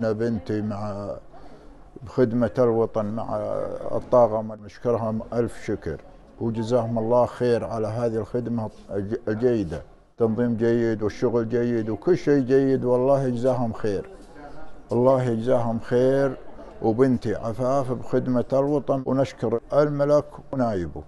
أنا بنتي مع بخدمة الوطن مع الطاقم نشكرهم ألف شكر. وجزاهم الله خير على هذه الخدمة الجيدة. تنظيم جيد والشغل جيد وكل شيء جيد. والله يجزاهم خير. الله يجزاهم خير. وبنتي عفاف بخدمة الوطن. ونشكر الملك ونايبه.